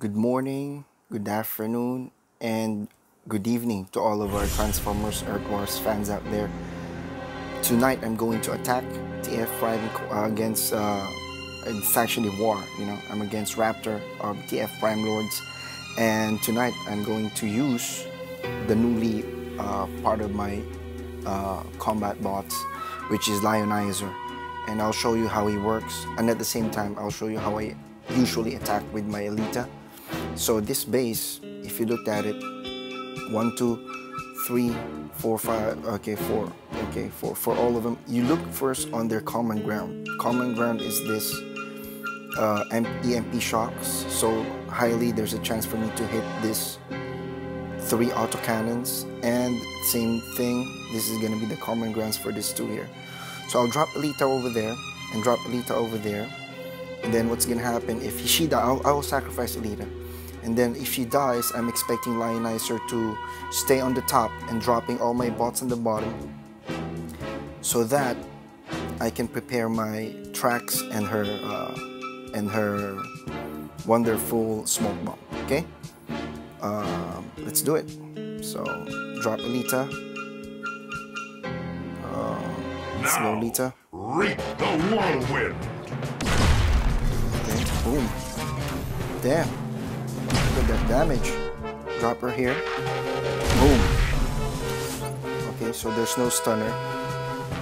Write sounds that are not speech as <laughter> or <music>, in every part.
good morning, good afternoon, and good evening to all of our Transformers Earth Wars fans out there. Tonight I'm going to attack TF Prime uh, against, uh, it's actually war, you know, I'm against Raptor of TF Prime Lords. And tonight I'm going to use the newly uh, part of my uh, combat bots, which is Lionizer. And I'll show you how he works. And at the same time, I'll show you how I usually attack with my Elita. So this base, if you looked at it, one, two, three, four, five, okay, four, okay, four, for all of them, you look first on their common ground. Common ground is this uh, EMP shocks, so highly there's a chance for me to hit this three autocannons and same thing, this is gonna be the common grounds for this two here. So I'll drop Elita over there and drop Elita over there and then what's gonna happen if die, I'll, I will sacrifice Elita. And then if she dies, I'm expecting Lionizer to stay on the top and dropping all my bots on the bottom so that I can prepare my tracks and her uh, and her wonderful smoke bomb. Okay, uh, let's do it. So drop Elita. Uh, let's go Elita. Reap the whirlwind. Okay, boom. Damn. Damage. Drop her here. Boom. Okay, so there's no stunner.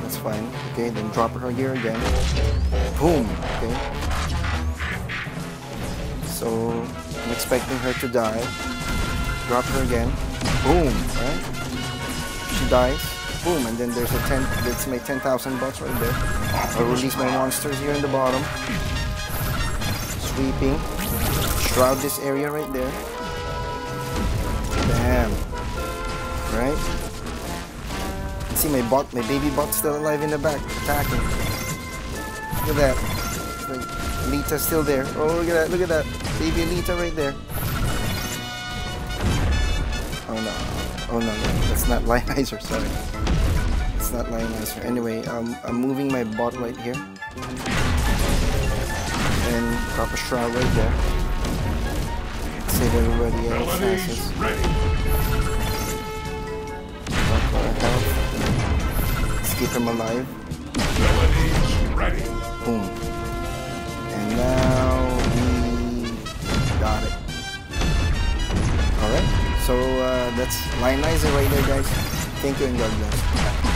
That's fine. Okay, then drop her here again. Boom. Okay. So I'm expecting her to die. Drop her again. Boom. Right? She dies. Boom. And then there's a 10. That's my 10,000 bucks right there. I'll release my monsters here in the bottom. Sweeping. Shroud this area right there. Bam. Right? See my bot, my baby bot still alive in the back, attacking. Look at that. Like, Lita's still there. Oh, look at that, look at that. Baby Lita right there. Oh no. Oh no, no. that's not <laughs> Lionizer, sorry. It's not Lionizer. Anyway, um, I'm moving my bot right here. And drop a shroud right there. Save everybody else passes. ready. Drop our health. Let's keep him alive. Ready. Boom. And now we got it. Alright, so uh, that's Lionizer right there guys. Thank you and God bless.